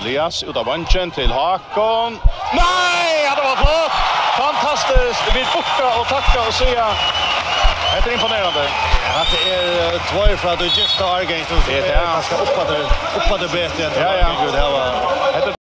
Elias ut av vanchen til Hakon. Nei, ja, det var flott! Fantastiskt! Vi vill bucka och tacka och säga Det är imponerande. Ja, det är två för att du gifta Argen. Det är ganska uppade, uppade bete. Ja, ja. Det var